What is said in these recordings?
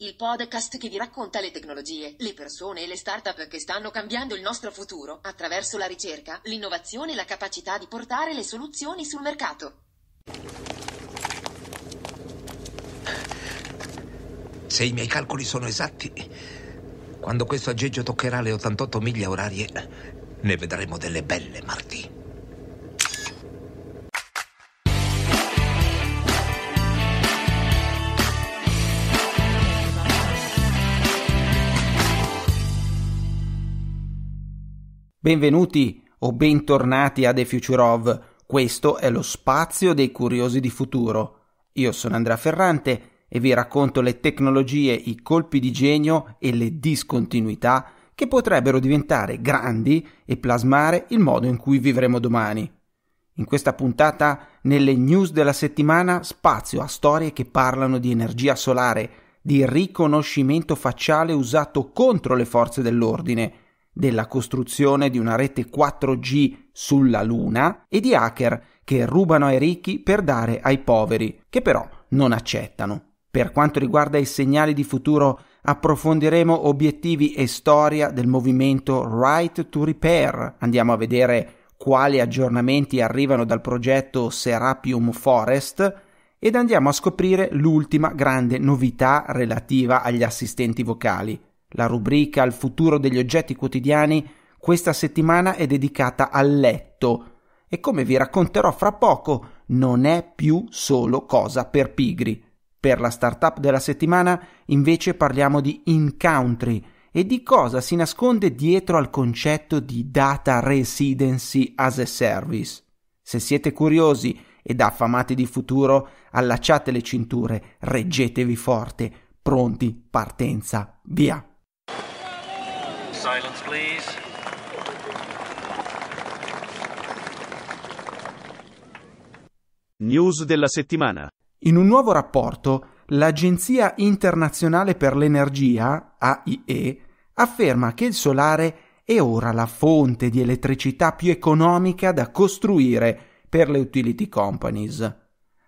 il podcast che vi racconta le tecnologie, le persone e le start-up che stanno cambiando il nostro futuro attraverso la ricerca, l'innovazione e la capacità di portare le soluzioni sul mercato. Se i miei calcoli sono esatti, quando questo aggeggio toccherà le 88 miglia orarie, ne vedremo delle belle, Marty. Benvenuti o bentornati a The Future of. Questo è lo spazio dei curiosi di futuro. Io sono Andrea Ferrante e vi racconto le tecnologie, i colpi di genio e le discontinuità che potrebbero diventare grandi e plasmare il modo in cui vivremo domani. In questa puntata, nelle news della settimana, spazio a storie che parlano di energia solare, di riconoscimento facciale usato contro le forze dell'ordine, della costruzione di una rete 4G sulla Luna e di hacker che rubano ai ricchi per dare ai poveri, che però non accettano. Per quanto riguarda i segnali di futuro, approfondiremo obiettivi e storia del movimento Right to Repair. Andiamo a vedere quali aggiornamenti arrivano dal progetto Serapium Forest ed andiamo a scoprire l'ultima grande novità relativa agli assistenti vocali. La rubrica al futuro degli oggetti quotidiani questa settimana è dedicata al letto e come vi racconterò fra poco non è più solo cosa per pigri. Per la startup della settimana invece parliamo di in-country e di cosa si nasconde dietro al concetto di data residency as a service. Se siete curiosi ed affamati di futuro, allacciate le cinture, reggetevi forte, pronti, partenza, via! Silence, please. News della settimana. In un nuovo rapporto, l'Agenzia internazionale per l'energia, AIE, afferma che il solare è ora la fonte di elettricità più economica da costruire per le utility companies.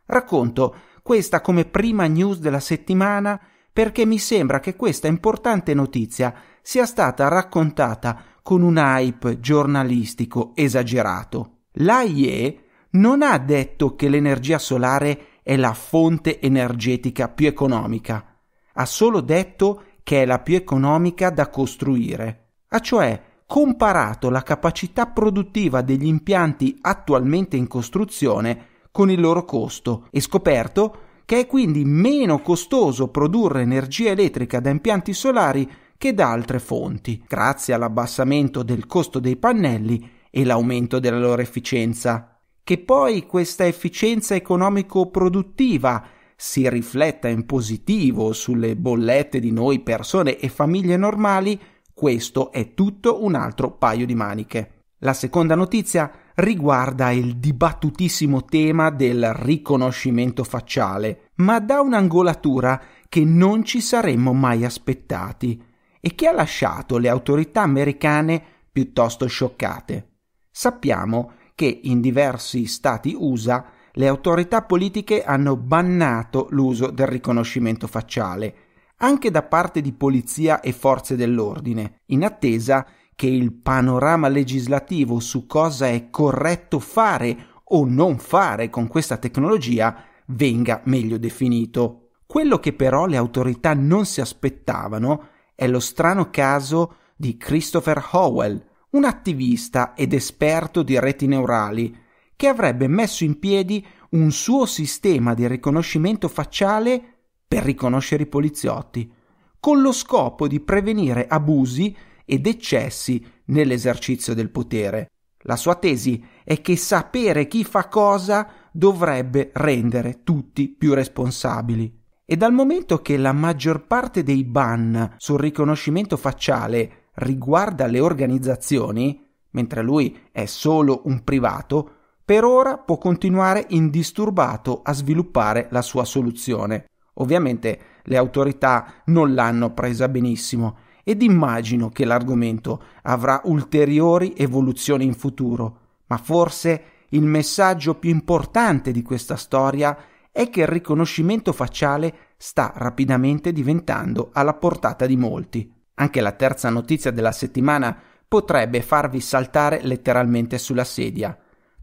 Racconto questa come prima news della settimana perché mi sembra che questa importante notizia sia stata raccontata con un hype giornalistico esagerato. L'AIE non ha detto che l'energia solare è la fonte energetica più economica, ha solo detto che è la più economica da costruire, ha cioè comparato la capacità produttiva degli impianti attualmente in costruzione con il loro costo e scoperto che è quindi meno costoso produrre energia elettrica da impianti solari che da altre fonti, grazie all'abbassamento del costo dei pannelli e l'aumento della loro efficienza. Che poi questa efficienza economico-produttiva si rifletta in positivo sulle bollette di noi persone e famiglie normali, questo è tutto un altro paio di maniche. La seconda notizia riguarda il dibattutissimo tema del riconoscimento facciale, ma da un'angolatura che non ci saremmo mai aspettati e che ha lasciato le autorità americane piuttosto scioccate. Sappiamo che in diversi stati USA le autorità politiche hanno bannato l'uso del riconoscimento facciale, anche da parte di polizia e forze dell'ordine, in attesa che il panorama legislativo su cosa è corretto fare o non fare con questa tecnologia venga meglio definito. Quello che però le autorità non si aspettavano è lo strano caso di Christopher Howell, un attivista ed esperto di reti neurali, che avrebbe messo in piedi un suo sistema di riconoscimento facciale per riconoscere i poliziotti, con lo scopo di prevenire abusi ed eccessi nell'esercizio del potere. La sua tesi è che sapere chi fa cosa dovrebbe rendere tutti più responsabili. E dal momento che la maggior parte dei ban sul riconoscimento facciale riguarda le organizzazioni, mentre lui è solo un privato, per ora può continuare indisturbato a sviluppare la sua soluzione. Ovviamente le autorità non l'hanno presa benissimo ed immagino che l'argomento avrà ulteriori evoluzioni in futuro, ma forse il messaggio più importante di questa storia è che il riconoscimento facciale sta rapidamente diventando alla portata di molti. Anche la terza notizia della settimana potrebbe farvi saltare letteralmente sulla sedia.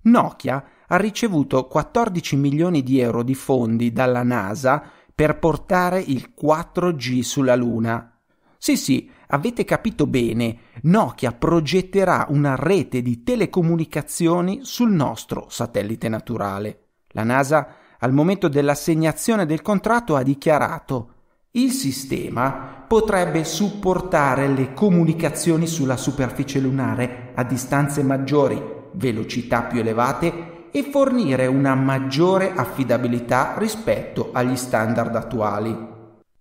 Nokia ha ricevuto 14 milioni di euro di fondi dalla NASA per portare il 4G sulla Luna. Sì, sì, avete capito bene, Nokia progetterà una rete di telecomunicazioni sul nostro satellite naturale. La NASA, al momento dell'assegnazione del contratto, ha dichiarato il sistema potrebbe supportare le comunicazioni sulla superficie lunare a distanze maggiori, velocità più elevate e fornire una maggiore affidabilità rispetto agli standard attuali.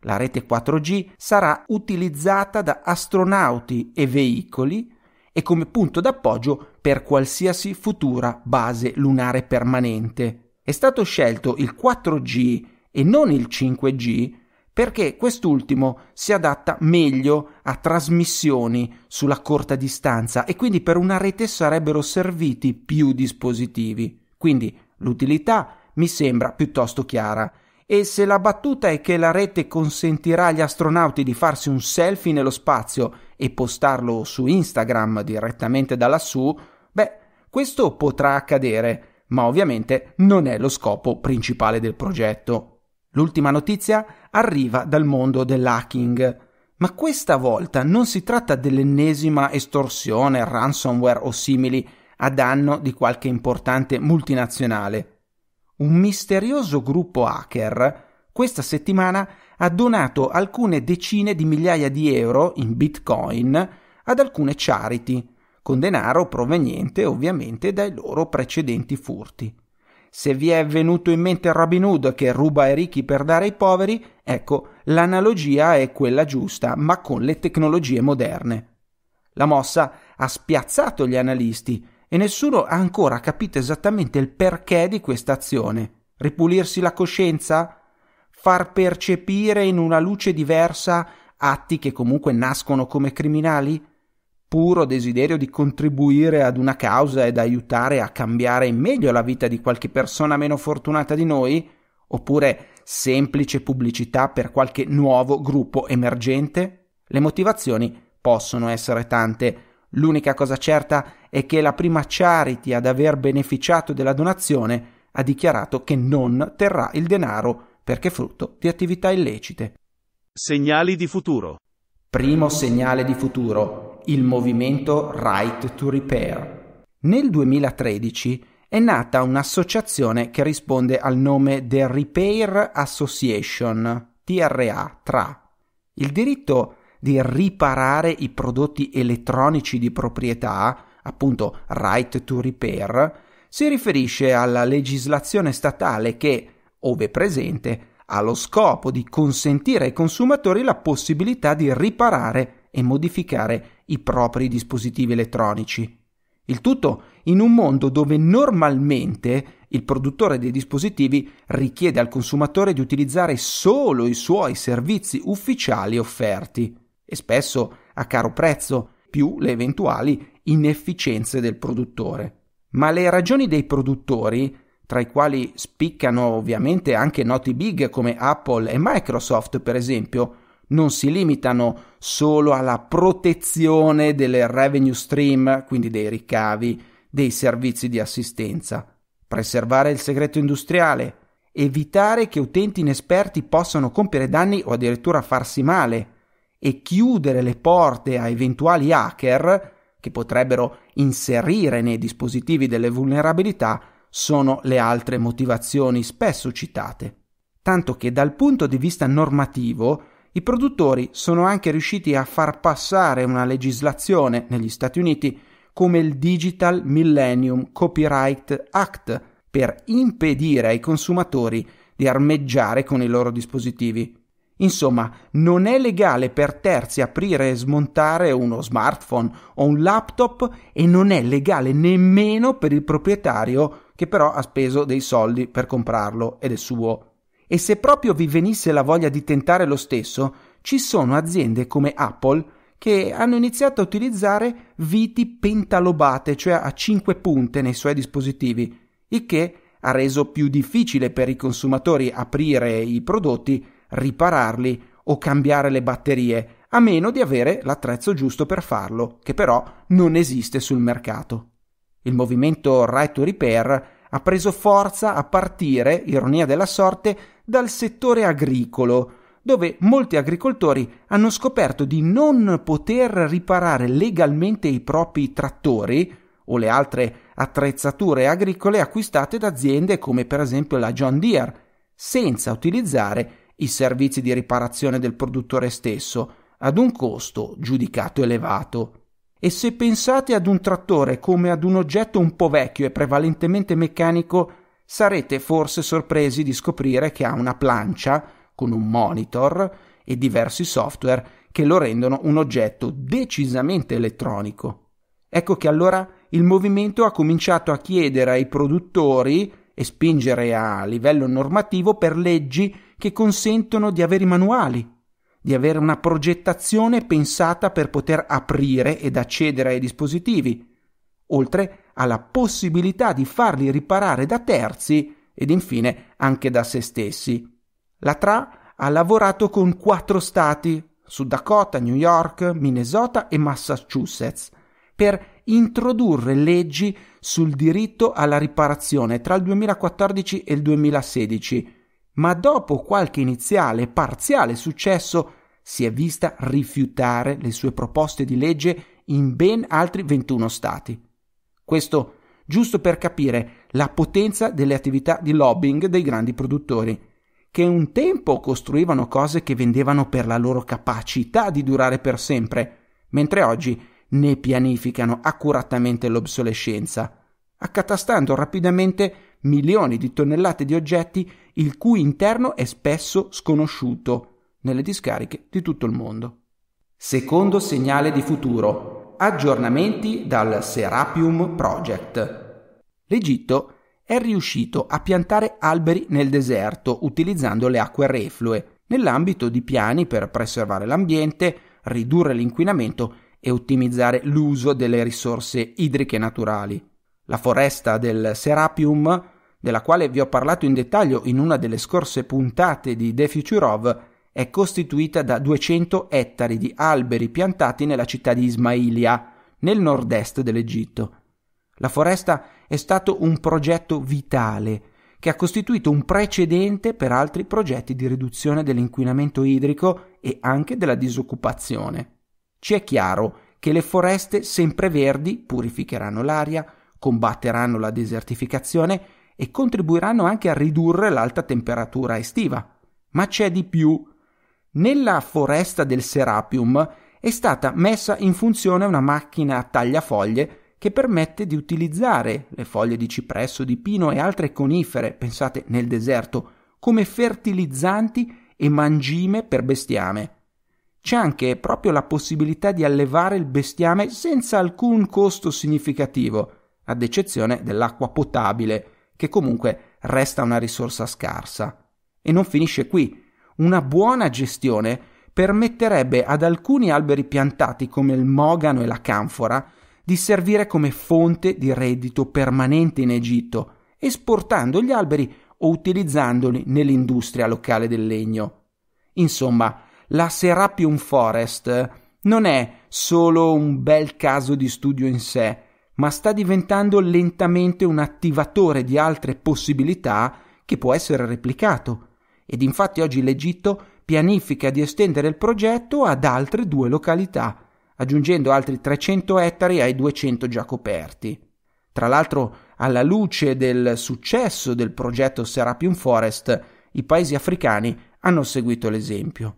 La rete 4G sarà utilizzata da astronauti e veicoli e come punto d'appoggio per qualsiasi futura base lunare permanente. È stato scelto il 4G e non il 5G perché quest'ultimo si adatta meglio a trasmissioni sulla corta distanza e quindi per una rete sarebbero serviti più dispositivi. Quindi l'utilità mi sembra piuttosto chiara. E se la battuta è che la rete consentirà agli astronauti di farsi un selfie nello spazio e postarlo su Instagram direttamente da lassù, beh, questo potrà accadere, ma ovviamente non è lo scopo principale del progetto. L'ultima notizia arriva dal mondo dell'hacking. Ma questa volta non si tratta dell'ennesima estorsione, ransomware o simili a danno di qualche importante multinazionale. Un misterioso gruppo hacker questa settimana ha donato alcune decine di migliaia di euro in bitcoin ad alcune charity, con denaro proveniente ovviamente dai loro precedenti furti. Se vi è venuto in mente Robin Hood che ruba ai ricchi per dare ai poveri, ecco, l'analogia è quella giusta, ma con le tecnologie moderne. La mossa ha spiazzato gli analisti e nessuno ha ancora capito esattamente il perché di questa azione. Ripulirsi la coscienza? Far percepire in una luce diversa atti che comunque nascono come criminali? puro desiderio di contribuire ad una causa ed aiutare a cambiare in meglio la vita di qualche persona meno fortunata di noi? Oppure semplice pubblicità per qualche nuovo gruppo emergente? Le motivazioni possono essere tante. L'unica cosa certa è che la prima charity ad aver beneficiato della donazione ha dichiarato che non terrà il denaro perché frutto di attività illecite. Segnali di futuro. Primo segnale di futuro il movimento Right to Repair. Nel 2013 è nata un'associazione che risponde al nome The Repair Association, TRA, TRA. Il diritto di riparare i prodotti elettronici di proprietà, appunto Right to Repair, si riferisce alla legislazione statale che, ove presente, ha lo scopo di consentire ai consumatori la possibilità di riparare e modificare i propri dispositivi elettronici. Il tutto in un mondo dove normalmente il produttore dei dispositivi richiede al consumatore di utilizzare solo i suoi servizi ufficiali offerti e spesso a caro prezzo, più le eventuali inefficienze del produttore. Ma le ragioni dei produttori, tra i quali spiccano ovviamente anche noti big come Apple e Microsoft per esempio, non si limitano solo alla protezione delle revenue stream, quindi dei ricavi dei servizi di assistenza, preservare il segreto industriale, evitare che utenti inesperti possano compiere danni o addirittura farsi male e chiudere le porte a eventuali hacker che potrebbero inserire nei dispositivi delle vulnerabilità sono le altre motivazioni spesso citate. Tanto che dal punto di vista normativo i produttori sono anche riusciti a far passare una legislazione negli Stati Uniti come il Digital Millennium Copyright Act per impedire ai consumatori di armeggiare con i loro dispositivi. Insomma, non è legale per terzi aprire e smontare uno smartphone o un laptop e non è legale nemmeno per il proprietario che però ha speso dei soldi per comprarlo ed è suo. E se proprio vi venisse la voglia di tentare lo stesso, ci sono aziende come Apple che hanno iniziato a utilizzare viti pentalobate, cioè a cinque punte nei suoi dispositivi, il che ha reso più difficile per i consumatori aprire i prodotti ripararli o cambiare le batterie, a meno di avere l'attrezzo giusto per farlo, che però non esiste sul mercato. Il movimento Right to Repair ha preso forza a partire, ironia della sorte, dal settore agricolo, dove molti agricoltori hanno scoperto di non poter riparare legalmente i propri trattori o le altre attrezzature agricole acquistate da aziende come per esempio la John Deere, senza utilizzare i servizi di riparazione del produttore stesso, ad un costo giudicato elevato. E se pensate ad un trattore come ad un oggetto un po' vecchio e prevalentemente meccanico, sarete forse sorpresi di scoprire che ha una plancia con un monitor e diversi software che lo rendono un oggetto decisamente elettronico. Ecco che allora il movimento ha cominciato a chiedere ai produttori e spingere a livello normativo per leggi che consentono di avere i manuali, di avere una progettazione pensata per poter aprire ed accedere ai dispositivi, oltre alla possibilità di farli riparare da terzi ed infine anche da se stessi. La TRA ha lavorato con quattro stati, Sud Dakota, New York, Minnesota e Massachusetts, per introdurre leggi sul diritto alla riparazione tra il 2014 e il 2016, ma dopo qualche iniziale parziale successo si è vista rifiutare le sue proposte di legge in ben altri 21 stati. Questo giusto per capire la potenza delle attività di lobbying dei grandi produttori che un tempo costruivano cose che vendevano per la loro capacità di durare per sempre, mentre oggi ne pianificano accuratamente l'obsolescenza, accatastando rapidamente milioni di tonnellate di oggetti il cui interno è spesso sconosciuto nelle discariche di tutto il mondo. Secondo segnale di futuro. Aggiornamenti dal Serapium Project. L'Egitto è riuscito a piantare alberi nel deserto utilizzando le acque reflue, nell'ambito di piani per preservare l'ambiente, ridurre l'inquinamento e ottimizzare l'uso delle risorse idriche naturali. La foresta del Serapium, della quale vi ho parlato in dettaglio in una delle scorse puntate di The Future of, è costituita da 200 ettari di alberi piantati nella città di Ismailia, nel nord-est dell'Egitto. La foresta è stato un progetto vitale che ha costituito un precedente per altri progetti di riduzione dell'inquinamento idrico e anche della disoccupazione. Ci è chiaro che le foreste sempreverdi purificheranno l'aria, combatteranno la desertificazione e contribuiranno anche a ridurre l'alta temperatura estiva. Ma c'è di più. Nella foresta del Serapium è stata messa in funzione una macchina a tagliafoglie che permette di utilizzare le foglie di cipresso, di pino e altre conifere, pensate nel deserto, come fertilizzanti e mangime per bestiame. C'è anche proprio la possibilità di allevare il bestiame senza alcun costo significativo, ad eccezione dell'acqua potabile, che comunque resta una risorsa scarsa. E non finisce qui. Una buona gestione permetterebbe ad alcuni alberi piantati come il mogano e la canfora di servire come fonte di reddito permanente in Egitto, esportando gli alberi o utilizzandoli nell'industria locale del legno. Insomma, la Serapium Forest non è solo un bel caso di studio in sé, ma sta diventando lentamente un attivatore di altre possibilità che può essere replicato. Ed infatti oggi l'Egitto pianifica di estendere il progetto ad altre due località, aggiungendo altri 300 ettari ai 200 già coperti. Tra l'altro, alla luce del successo del progetto Serapium Forest, i paesi africani hanno seguito l'esempio.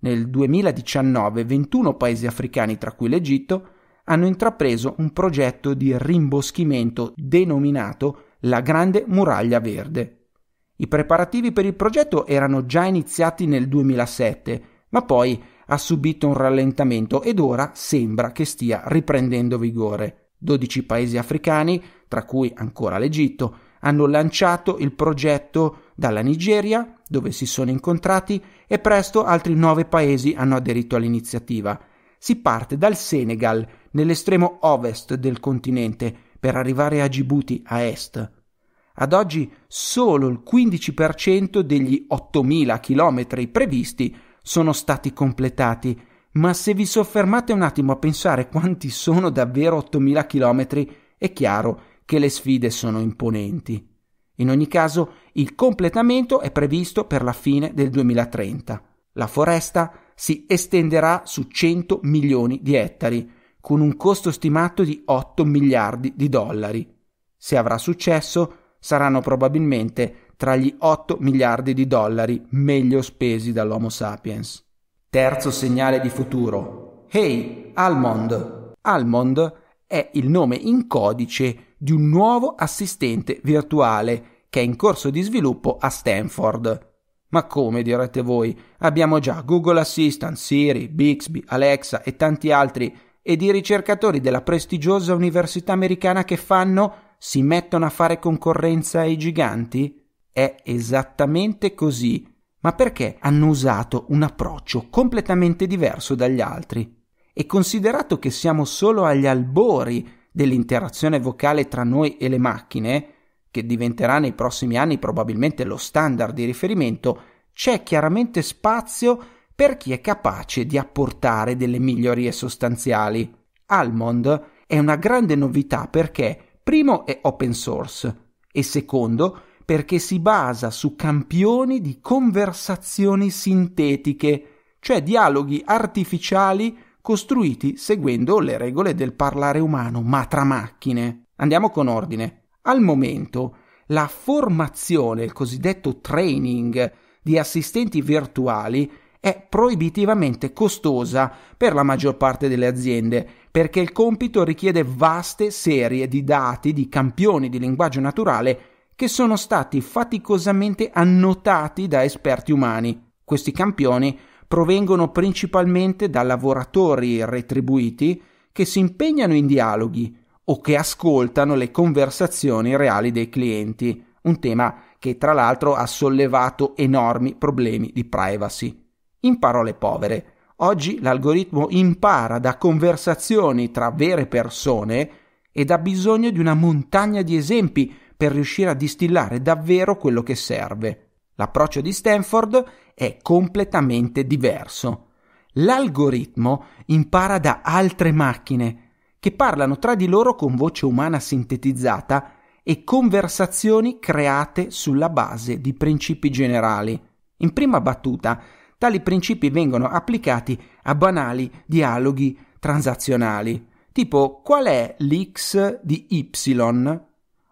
Nel 2019 21 paesi africani, tra cui l'Egitto, hanno intrapreso un progetto di rimboschimento denominato la Grande Muraglia Verde. I preparativi per il progetto erano già iniziati nel 2007, ma poi ha subito un rallentamento ed ora sembra che stia riprendendo vigore. 12 paesi africani, tra cui ancora l'Egitto, hanno lanciato il progetto dalla Nigeria, dove si sono incontrati, e presto altri nove paesi hanno aderito all'iniziativa. Si parte dal Senegal, nell'estremo ovest del continente, per arrivare a Djibouti a est. Ad oggi solo il 15% degli 8.000 chilometri previsti sono stati completati, ma se vi soffermate un attimo a pensare quanti sono davvero 8.000 chilometri, è chiaro che le sfide sono imponenti. In ogni caso, il completamento è previsto per la fine del 2030. La foresta si estenderà su 100 milioni di ettari, con un costo stimato di 8 miliardi di dollari. Se avrà successo, saranno probabilmente tra gli 8 miliardi di dollari meglio spesi dall'Homo sapiens. Terzo segnale di futuro. Hey, Almond. Almond è il nome in codice di un nuovo assistente virtuale che è in corso di sviluppo a Stanford. Ma come direte voi? Abbiamo già Google Assistant, Siri, Bixby, Alexa e tanti altri ed i ricercatori della prestigiosa università americana che fanno si mettono a fare concorrenza ai giganti? È esattamente così. Ma perché hanno usato un approccio completamente diverso dagli altri? E considerato che siamo solo agli albori dell'interazione vocale tra noi e le macchine, che diventerà nei prossimi anni probabilmente lo standard di riferimento, c'è chiaramente spazio per chi è capace di apportare delle migliorie sostanziali. Almond è una grande novità perché Primo è open source e secondo perché si basa su campioni di conversazioni sintetiche, cioè dialoghi artificiali costruiti seguendo le regole del parlare umano, ma tra macchine. Andiamo con ordine. Al momento la formazione, il cosiddetto training di assistenti virtuali è proibitivamente costosa per la maggior parte delle aziende perché il compito richiede vaste serie di dati di campioni di linguaggio naturale che sono stati faticosamente annotati da esperti umani. Questi campioni provengono principalmente da lavoratori retribuiti che si impegnano in dialoghi o che ascoltano le conversazioni reali dei clienti, un tema che tra l'altro ha sollevato enormi problemi di privacy. In parole povere, oggi l'algoritmo impara da conversazioni tra vere persone ed ha bisogno di una montagna di esempi per riuscire a distillare davvero quello che serve. L'approccio di Stanford è completamente diverso. L'algoritmo impara da altre macchine che parlano tra di loro con voce umana sintetizzata e conversazioni create sulla base di principi generali. In prima battuta Tali principi vengono applicati a banali dialoghi transazionali, tipo qual è l'x di y?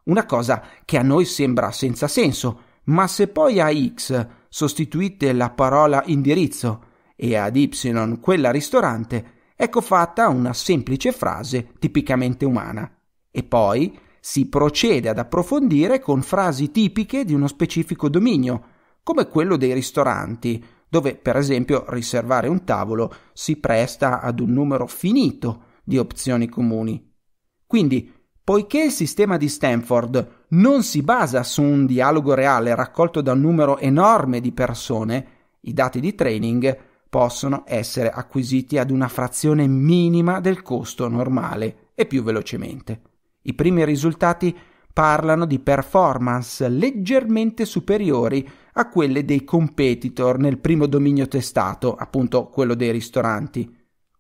Una cosa che a noi sembra senza senso, ma se poi a x sostituite la parola indirizzo e ad y quella ristorante, ecco fatta una semplice frase tipicamente umana. E poi si procede ad approfondire con frasi tipiche di uno specifico dominio, come quello dei ristoranti, dove per esempio riservare un tavolo si presta ad un numero finito di opzioni comuni. Quindi, poiché il sistema di Stanford non si basa su un dialogo reale raccolto da un numero enorme di persone, i dati di training possono essere acquisiti ad una frazione minima del costo normale e più velocemente. I primi risultati parlano di performance leggermente superiori a quelle dei competitor nel primo dominio testato, appunto quello dei ristoranti.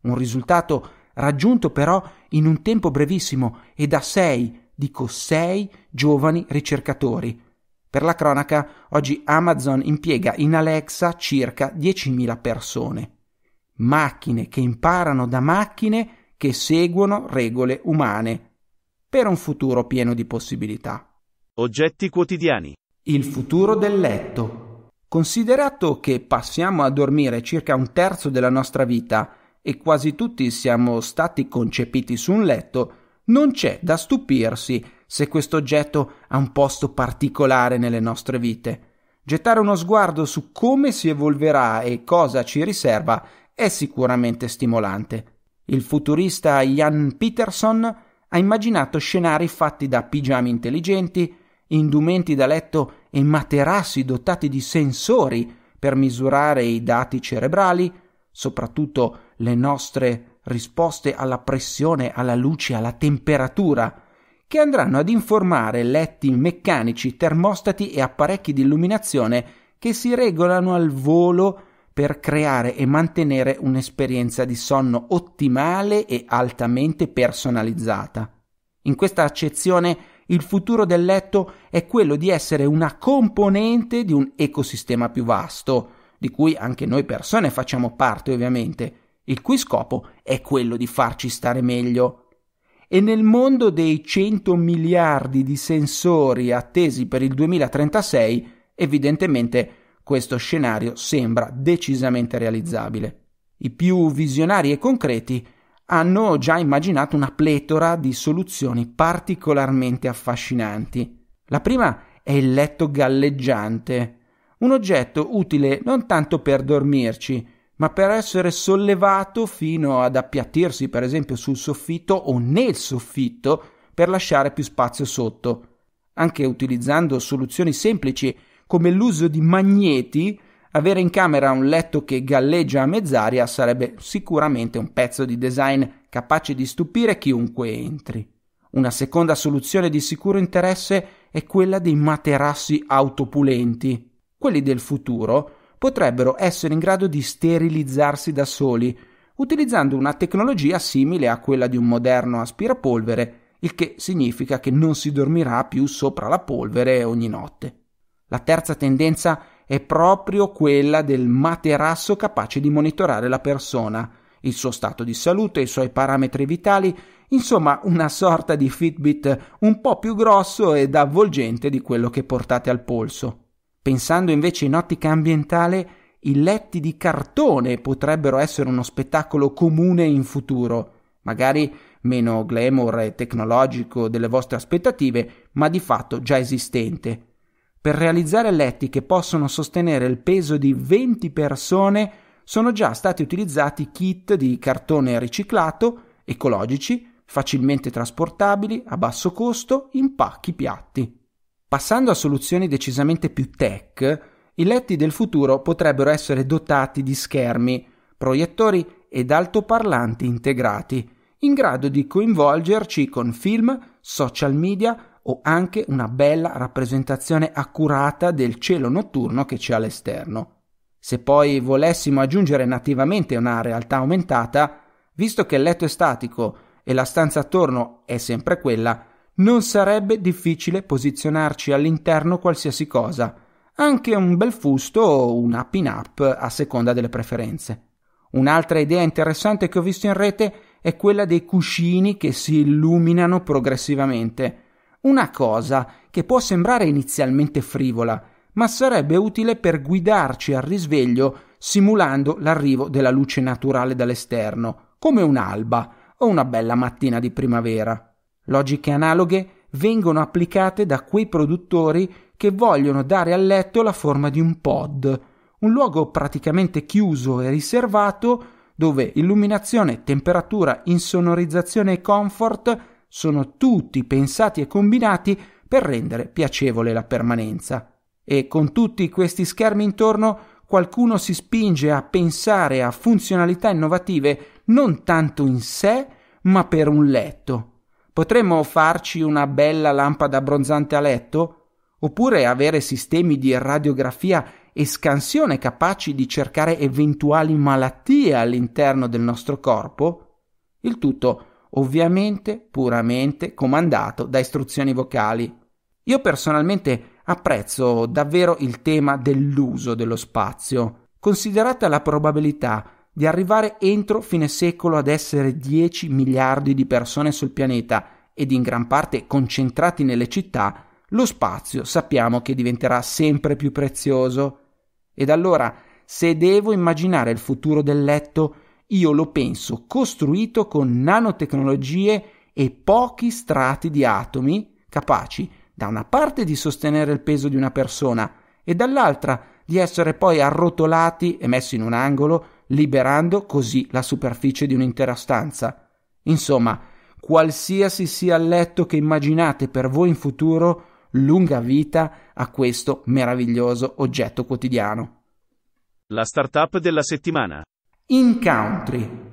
Un risultato raggiunto però in un tempo brevissimo e da sei, dico sei giovani ricercatori. Per la cronaca, oggi Amazon impiega in Alexa circa 10.000 persone. Macchine che imparano da macchine che seguono regole umane per un futuro pieno di possibilità. Oggetti quotidiani. Il futuro del letto. Considerato che passiamo a dormire circa un terzo della nostra vita e quasi tutti siamo stati concepiti su un letto, non c'è da stupirsi se questo oggetto ha un posto particolare nelle nostre vite. Gettare uno sguardo su come si evolverà e cosa ci riserva è sicuramente stimolante. Il futurista Ian Peterson ha immaginato scenari fatti da pigiami intelligenti, indumenti da letto e materassi dotati di sensori per misurare i dati cerebrali, soprattutto le nostre risposte alla pressione, alla luce, alla temperatura, che andranno ad informare letti meccanici, termostati e apparecchi di illuminazione che si regolano al volo per creare e mantenere un'esperienza di sonno ottimale e altamente personalizzata. In questa accezione il futuro del letto è quello di essere una componente di un ecosistema più vasto, di cui anche noi persone facciamo parte ovviamente, il cui scopo è quello di farci stare meglio. E nel mondo dei 100 miliardi di sensori attesi per il 2036, evidentemente questo scenario sembra decisamente realizzabile. I più visionari e concreti hanno già immaginato una pletora di soluzioni particolarmente affascinanti. La prima è il letto galleggiante, un oggetto utile non tanto per dormirci, ma per essere sollevato fino ad appiattirsi per esempio sul soffitto o nel soffitto per lasciare più spazio sotto. Anche utilizzando soluzioni semplici come l'uso di magneti, avere in camera un letto che galleggia a mezz'aria sarebbe sicuramente un pezzo di design capace di stupire chiunque entri. Una seconda soluzione di sicuro interesse è quella dei materassi autopulenti. Quelli del futuro potrebbero essere in grado di sterilizzarsi da soli, utilizzando una tecnologia simile a quella di un moderno aspirapolvere, il che significa che non si dormirà più sopra la polvere ogni notte. La terza tendenza è proprio quella del materasso capace di monitorare la persona, il suo stato di salute, i suoi parametri vitali, insomma una sorta di Fitbit un po' più grosso ed avvolgente di quello che portate al polso. Pensando invece in ottica ambientale, i letti di cartone potrebbero essere uno spettacolo comune in futuro, magari meno glamour e tecnologico delle vostre aspettative, ma di fatto già esistente. Per realizzare letti che possono sostenere il peso di 20 persone sono già stati utilizzati kit di cartone riciclato, ecologici, facilmente trasportabili, a basso costo, in pacchi piatti. Passando a soluzioni decisamente più tech, i letti del futuro potrebbero essere dotati di schermi, proiettori ed altoparlanti integrati, in grado di coinvolgerci con film, social media o anche una bella rappresentazione accurata del cielo notturno che c'è all'esterno. Se poi volessimo aggiungere nativamente una realtà aumentata, visto che il letto è statico e la stanza attorno è sempre quella, non sarebbe difficile posizionarci all'interno qualsiasi cosa, anche un bel fusto o una pin-up a seconda delle preferenze. Un'altra idea interessante che ho visto in rete è quella dei cuscini che si illuminano progressivamente. Una cosa che può sembrare inizialmente frivola, ma sarebbe utile per guidarci al risveglio simulando l'arrivo della luce naturale dall'esterno, come un'alba o una bella mattina di primavera. Logiche analoghe vengono applicate da quei produttori che vogliono dare al letto la forma di un pod, un luogo praticamente chiuso e riservato dove illuminazione, temperatura, insonorizzazione e comfort sono tutti pensati e combinati per rendere piacevole la permanenza. E con tutti questi schermi intorno qualcuno si spinge a pensare a funzionalità innovative non tanto in sé, ma per un letto Potremmo farci una bella lampada abbronzante a letto? Oppure avere sistemi di radiografia e scansione capaci di cercare eventuali malattie all'interno del nostro corpo? Il tutto ovviamente puramente comandato da istruzioni vocali. Io personalmente apprezzo davvero il tema dell'uso dello spazio, considerata la probabilità di arrivare entro fine secolo ad essere 10 miliardi di persone sul pianeta ed in gran parte concentrati nelle città, lo spazio sappiamo che diventerà sempre più prezioso. Ed allora, se devo immaginare il futuro del letto, io lo penso costruito con nanotecnologie e pochi strati di atomi capaci da una parte di sostenere il peso di una persona e dall'altra di essere poi arrotolati e messi in un angolo liberando così la superficie di un'intera stanza. Insomma, qualsiasi sia il letto che immaginate per voi in futuro, lunga vita a questo meraviglioso oggetto quotidiano. La startup della settimana. In country.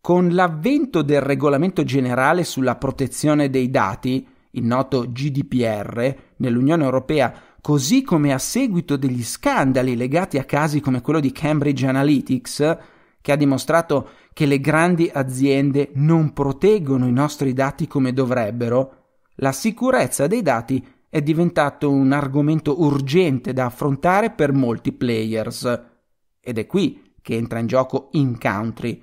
Con l'avvento del regolamento generale sulla protezione dei dati, il noto GDPR, nell'Unione Europea, così come a seguito degli scandali legati a casi come quello di Cambridge Analytics, che ha dimostrato che le grandi aziende non proteggono i nostri dati come dovrebbero, la sicurezza dei dati è diventato un argomento urgente da affrontare per molti players. Ed è qui che entra in gioco InCountry.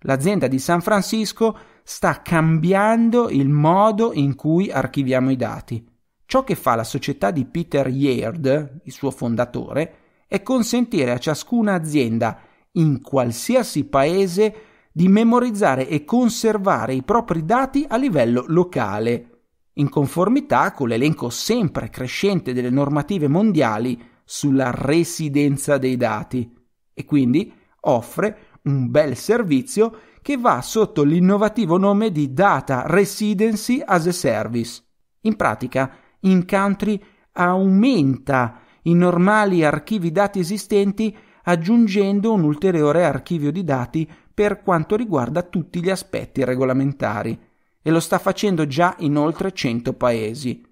L'azienda di San Francisco sta cambiando il modo in cui archiviamo i dati. Ciò che fa la società di Peter Yaird, il suo fondatore, è consentire a ciascuna azienda in qualsiasi paese di memorizzare e conservare i propri dati a livello locale, in conformità con l'elenco sempre crescente delle normative mondiali sulla residenza dei dati e quindi offre un bel servizio che va sotto l'innovativo nome di Data Residency as a Service. In pratica, in country aumenta i normali archivi dati esistenti aggiungendo un ulteriore archivio di dati per quanto riguarda tutti gli aspetti regolamentari e lo sta facendo già in oltre 100 paesi.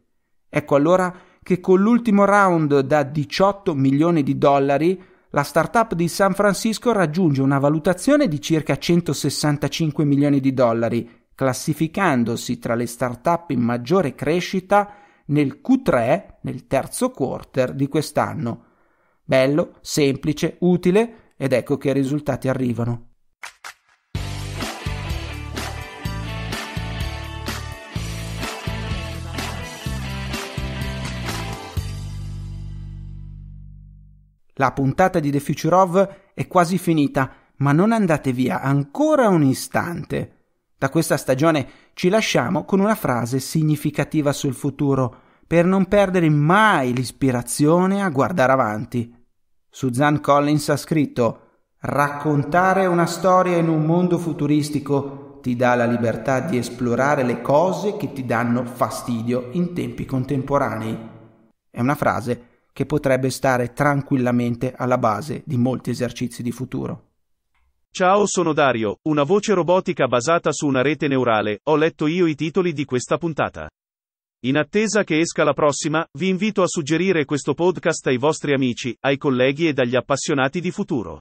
Ecco allora che con l'ultimo round da 18 milioni di dollari la startup di San Francisco raggiunge una valutazione di circa 165 milioni di dollari, classificandosi tra le startup in maggiore crescita nel Q3, nel terzo quarter di quest'anno. Bello, semplice, utile ed ecco che i risultati arrivano. La puntata di The Future of è quasi finita, ma non andate via ancora un istante. Da questa stagione ci lasciamo con una frase significativa sul futuro, per non perdere mai l'ispirazione a guardare avanti. Suzanne Collins ha scritto Raccontare una storia in un mondo futuristico ti dà la libertà di esplorare le cose che ti danno fastidio in tempi contemporanei. È una frase che potrebbe stare tranquillamente alla base di molti esercizi di futuro. Ciao, sono Dario, una voce robotica basata su una rete neurale. Ho letto io i titoli di questa puntata. In attesa che esca la prossima, vi invito a suggerire questo podcast ai vostri amici, ai colleghi ed agli appassionati di futuro.